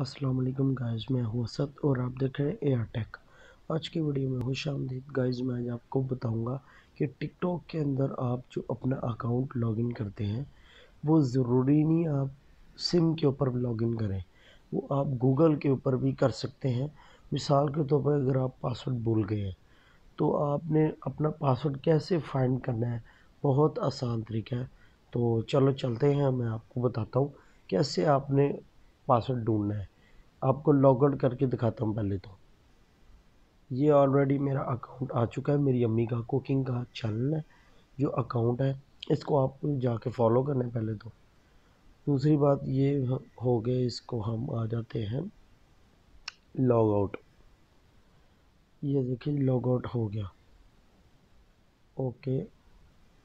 अस्सलाम वालेकुम गाइस, मैं हूँ असद और आप देख रहे हैं एयर टेक आज की वीडियो में खुश आमदीद, गाइस, मैं आज आपको बताऊँगा कि टिकटॉक के अंदर आप जो अपना अकाउंट लॉगिन करते हैं, वो ज़रूरी नहीं आप सिम के ऊपर लॉगिन करें, वो आप गूगल के ऊपर भी कर सकते हैं। मिसाल के तौर पर अगर आप पासवर्ड भूल गए हैं तो आपने अपना पासवर्ड कैसे फाइंड करना है, बहुत आसान तरीका है। तो चलो चलते हैं, मैं आपको बताता हूँ कैसे आपने पासवर्ड ढूंढना है। आपको लॉग आउट करके दिखाता हूँ पहले तो। ये ऑलरेडी मेरा अकाउंट आ चुका है, मेरी अम्मी का कुकिंग का चैनल है, जो अकाउंट है, इसको आप जाके फॉलो करना पहले तो। दूसरी बात ये हो गए इसको हम आ जाते हैं लॉग आउट ये देखिए लॉग आउट हो गया। ओके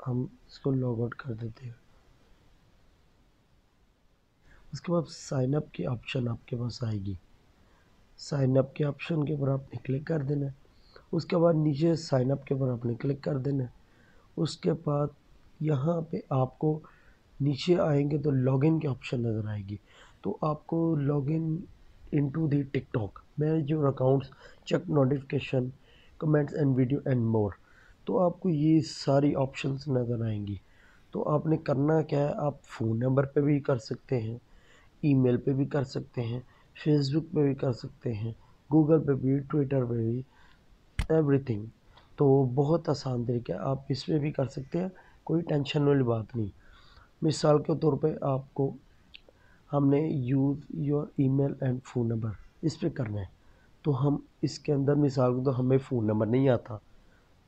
हम इसको लॉग आउट कर देते हैं। उसके बाद साइन अप की ऑप्शन आपके पास आएगी। साइन अप के ऑप्शन के ऊपर आपने क्लिक कर देना है। उसके बाद नीचे साइन अप के ऊपर आपने क्लिक कर देना है। उसके बाद यहाँ पे आपको नीचे आएँगे तो लॉगिन के ऑप्शन नज़र आएगी। तो आपको लॉगिन इनटू दी टिकटॉक मेरे जो accounts check notification comments and video and more तो आपको ये सारी ऑप्शंस नज़र आएँगी। तो आपने करना क्या है? आप फ़ोन नंबर पे भी कर सकते हैं। ईमेल पे भी कर सकते हैं फेसबुक पे भी कर सकते हैं गूगल पे भी ट्विटर पे भी एवरीथिंग तो बहुत आसान तरीके आप इसमें भी कर सकते हैं, कोई टेंशन वाली बात नहीं. मिसाल के तौर पे आपको हमने use your email and phone number इस पर करना है. तो हम इसके अंदर मिसाल के तो हमें फ़ोन नंबर नहीं आता.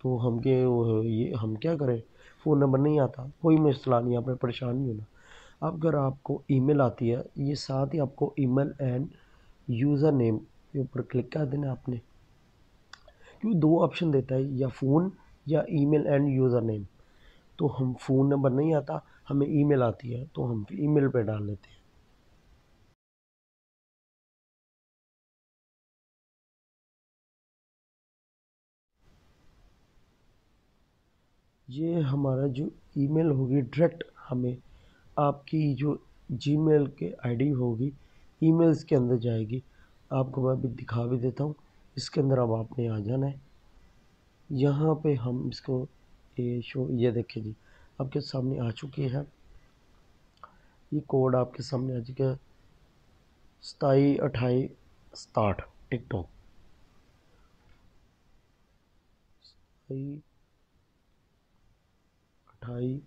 तो हम के ये, हम क्या करें? फ़ोन नंबर नहीं आता. कोई मसला नहीं आपने परेशान नहीं होना. अब अगर आपको ईमेल आती है, ये साथ ही आपको ईमेल एंड यूज़र नेम के ऊपर क्लिक कर देना आपने। क्योंकि दो ऑप्शन देता है, या फ़ोन या ईमेल एंड यूज़र नेम। तो हम फ़ोन नंबर नहीं आता, हमें ईमेल आती है तो हम ईमेल पे डाल लेते हैं। ये हमारा जो ईमेल होगी, डायरेक्ट हमें आपकी जो जीमेल के आईडी होगी ईमेल्स के अंदर जाएगी। आपको मैं अभी दिखा भी देता हूँ। इसके अंदर अब आपने आ जाना है। यहाँ पे हम इसको, ये शो, ये देखिए जी। आपके सामने आ चुके हैं। ये कोड आपके सामने आ चुका है। सताई अठाई सताठ टिकटॉक। सताई अठाई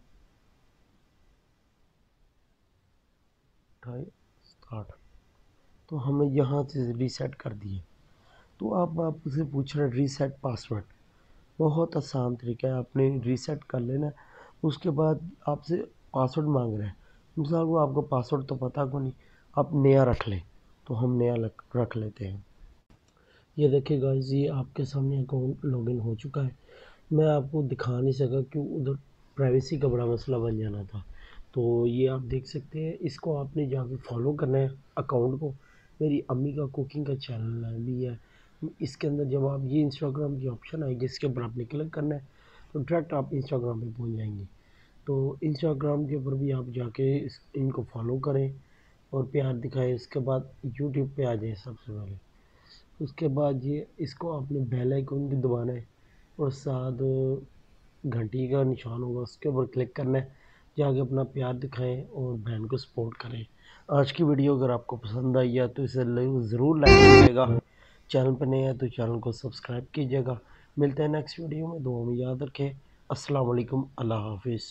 अठाई स्टार्ट तो हमें यहाँ से रीसेट कर दिए। तो आप आपसे पूछ रहे रीसेट पासवर्ड बहुत आसान तरीका है, आपने रीसेट कर लेना। उसके बाद आपसे पासवर्ड मांग रहे हैं। मिसाल को आपको पासवर्ड तो पता को नहीं, आप नया रख लें। तो हम नया रख लेते हैं। ये देखिए गाइस ये आपके सामने अकाउंट लॉगिन हो चुका है। मैं आपको दिखा नहीं सका क्यों उधर प्राइवेसी का बड़ा मसला बन जाना था। तो ये आप देख सकते हैं। इसको आपने जाके फॉलो करना है अकाउंट को। मेरी अम्मी का कुकिंग का चैनल भी है। इसके अंदर जब आप ये इंस्टाग्राम की ऑप्शन आएगी, इसके ऊपर आपने क्लिक करना है तो डायरेक्ट आप इंस्टाग्राम पे पहुँच जाएँगे। तो इंस्टाग्राम के ऊपर भी आप जाके इस, इनको फॉलो करें और प्यार दिखाएँ। इसके बाद यूट्यूब पे आ जाए सबसे पहले। उसके बाद ये, इसको आपने बेल आइकन भी दबाना है और साथ घंटी का निशान होगा। उसके ऊपर क्लिक करना है। जाके अपना प्यार दिखाएँ और बहन को सपोर्ट करें। आज की वीडियो अगर आपको पसंद आई है तो इसे ज़रूर लाइक कीजिएगा। चैनल पर नए हैं तो चैनल को सब्सक्राइब कीजिएगा। मिलते हैं नेक्स्ट वीडियो में दो में याद रखें। अस्सलाम वालेकुम अल्लाह हाफिज़।